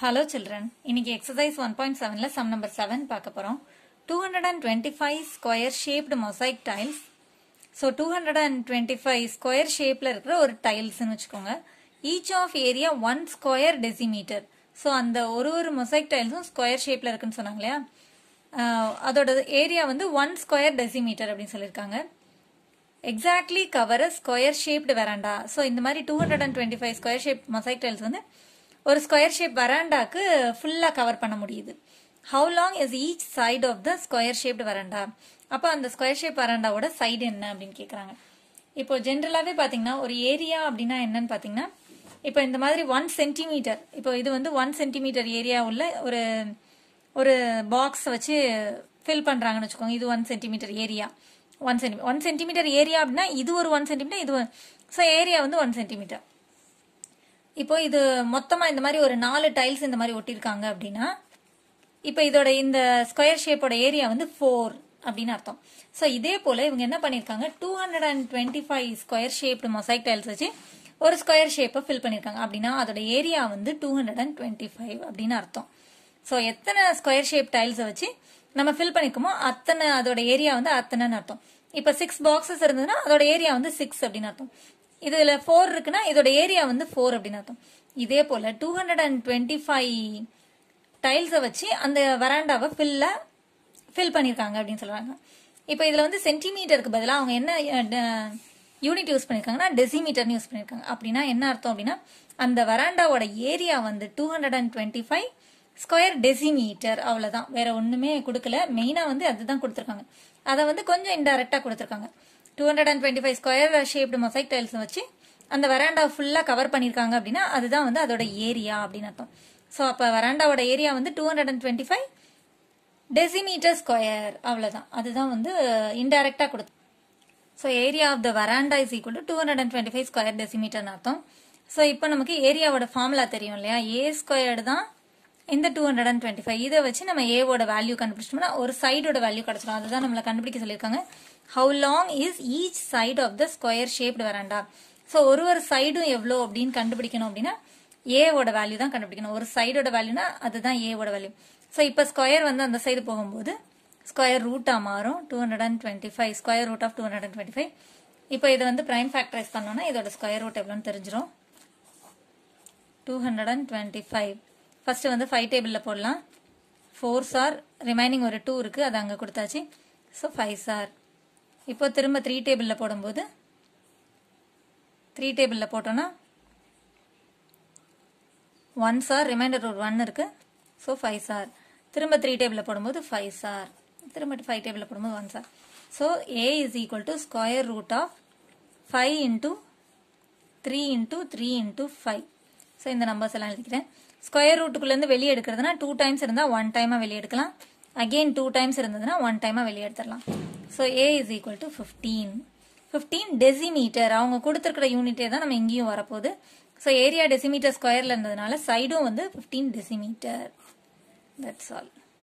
Hello children இன்னைக்கு exercise one point செவன்ல sum number seven பார்க்க போறோம். Two hundred and twenty five square shaped mosaic tiles so two hundred and twenty five square ஷேப்ல இருக்கிற ஒரு டைல்ஸ்னு வச்சுக்கோங்க. Each of area one square decimetre so அந்த ஒரு ஒரு மொசைக் டைல்ஸும் ஸ்கொயர் ஷேப்ல இருக்குன்னு சொன்னாங்க இல்லையா? அதோட ஏரியா வந்து ஒன் ஸ்கொயர் டெசிமீட்டர் அப்படின்னு சொல்லியிருக்காங்க. Exactly cover square shaped veranda so இந்த மாதிரி two hundred and twenty five square shape mosaic tiles வந்து ஒரு ஸ்கொயர் ஷேப் வராண்டாக்கு ஃபுல்லாக கவர் பண்ண முடியுது. How long is each side of the square shaped veranda அப்போ அந்த ஸ்கொயர் ஷேப் வராண்டாவோட சைடு என்ன அப்படின்னு கேட்குறாங்க இப்போ ஜென்ரலாகவே பார்த்தீங்கன்னா ஒரு ஏரியா அப்படின்னா என்னன்னு பார்த்தீங்கன்னா இப்போ இந்த மாதிரி ஒன் சென்டிமீட்டர் இப்போ இது வந்து ஒன் சென்டிமீட்டர் ஏரியா உள்ள ஒரு ஒரு பாக்ஸ் வச்சு ஃபில் பண்ணுறாங்கன்னு வச்சுக்கோங்க. இது one centimetre area one centi one centimetre area அப்படின்னா இது ஒரு ஒன் சென்டிமீட்டர் இது ஸோ ஏரியா வந்து ஒன் சென்டிமீட்டர் இப்போ இது மொத்தமாக இந்த மாதிரி ஒரு நாலு டைல்ஸ் இந்த மாதிரி ஒட்டியிருக்காங்க அப்படின்னா இப்போ இதோட இந்த ஸ்கொயர் ஷேப்போட ஏரியா வந்து ஃபோர் அப்படின்னு அர்த்தம். ஸோ இதே போல் இவங்க என்ன பண்ணியிருக்காங்க? Two hundred and twenty five square shaped mosaic tiles வச்சு ஒரு ஸ்கொயர் ஷேப்பை ஃபில் பண்ணியிருக்காங்க. அப்படின்னா அதோட ஏரியா வந்து two hundred and twenty five அப்படின்னு அர்த்தம். ஸோ எத்தனை ஸ்கொயர் ஷேப் டைல்ஸை வச்சு நம்ம ஃபில் பண்ணிக்கோமோ அத்தனை அதோட ஏரியா வந்து அத்தனைன்னு அர்த்தம். இப்போ சிக்ஸ் பாக்ஸஸ் இருந்ததுன்னா அதோட ஏரியா வந்து சிக்ஸ் அப்படின்னு அர்த்தம். இதுல ஃபோர் இருக்குன்னா இதோட ஏரியா வந்து ஃபோர் அப்படின்னு அர்த்தம். இதே போல two hundred and twenty five டைல்ஸை வச்சு அந்த வராண்டாவை ஃபில்ல ஃபில் பண்ணியிருக்காங்க அப்படின்னு சொல்றாங்க. இப்போ இதுல வந்து சென்டிமீட்டருக்கு பதிலாக அவங்க என்ன யூனிட் யூஸ் பண்ணியிருக்காங்கன்னா டெசிமீட்டர்னு யூஸ் பண்ணியிருக்காங்க அப்படின்னா என்ன அர்த்தம் அப்படின்னா அந்த வராண்டாவோட ஏரியா வந்து two hundred and twenty five square decimetre அவ்வளோதான் வேற ஒன்றுமே கொடுக்கல. மெயினாக வந்து அதுதான் கொடுத்துருக்காங்க. அதை வந்து கொஞ்சம் இன்டெரக்டாக கொடுத்துருக்காங்க. Two hundred and twenty five square shaped mosaic tiles வச்சு அந்த வராண்டா ஃபுல்லாக கவர் பண்ணியிருக்காங்க அப்படின்னா அதுதான் வந்து அதோட ஏரியா அப்படின்னு அர்த்தம். ஸோ அப்போ வராண்டாவோட ஏரியா வந்து two hundred and twenty five decimetre square அவ்வளோதான் அதுதான் வந்து இன்டெரக்டாக கொடுத்து so area of the veranda is equal to two hundred and twenty five square டெசிமீட்டர்னு அர்த்தம். ஸோ இப்போ நமக்கு ஏரியாவோட ஃபார்முலா தெரியும் இல்லையா? ஏ ஸ்கொயர்டு தான் இந்த two hundred and twenty five இதை வச்சு நம்ம ஏவோட வேல்யூ கண்டுபிடிச்சோம்னா ஒரு சைடோட வேல்யூ கிடச்சிடும் அதுதான் நம்மளை கண்டுபிடிக்க சொல்லியிருக்காங்க. How long is each side of the square shaped veranda so ஒரு ஒரு சைடும் எவ்வளோ அப்படின்னு கண்டுபிடிக்கணும் அப்படின்னா ஏவோட வேல்யூ தான் கண்டுபிடிக்கணும். ஒரு சைடோட வேல்யூனா அதுதான் ஏவோட வேல்யூ ஸோ இப்போ ஸ்கொயர் வந்து அந்த சைடு போகும்போது ஸ்கொயர் ரூட்டாக மாறும். Two hundred and twenty five square root of two hundred and twenty five இப்போ இதை வந்து ப்ரைம் ஃபேக்டரைஸ் பண்ணோம்னா இதோட ஸ்கொயர் ரூட் எவ்வளோன்னு தெரிஞ்சிடும் two hundred and twenty five first வந்து ஃபைவ் டேபிளில் போடலாம். ஃபோர் சார் ரிமைனிங் ஒரு டூ இருக்குது அது அங்கே கொடுத்தாச்சு. ஸோ ஃபைவ் சார் இப்போ திரும்ப த்ரீ டேபிளில் போடும்போது த்ரீ டேபிளில் போட்டோன்னா ஒன் சார் ரிமைண்டர் ஒரு ஒன் இருக்குது ஸோ ஃபைவ் சார் திரும்ப த்ரீ டேபிளில் போடும்போது ஃபைவ் சார் திரும்ப ஃபைவ் டேபிளில் போடும்போது one sir so A is equal to square root of five into three into three into five so இந்த நம்பர்ஸ் எல்லாம் எழுதிக்கிறேன். ஸ்கொயர் ரூட்டுக்குள்ளேருந்து வெளியே எடுக்கிறதுனா டூ டைம்ஸ் இருந்தால் ஒன் டைமாக வெளியே எடுக்கலாம். அகெயின் டூ டைம்ஸ் இருந்ததுன்னா ஒன் டைமாக வெளியே எடுத்துடலாம். So A is equal to fifteen fifteen decimetre அவங்க கொடுத்துருக்கிற யூனிட்டே தான் நம்ம இங்கேயும் வரப்போகுது. ஸோ ஏரியா டெசிமீட்டர் ஸ்கொயரில் இருந்ததுனால சைடும் வந்து ஃபிஃப்டீன் டெசிமீட்டர் தட்ஸ் ஆல்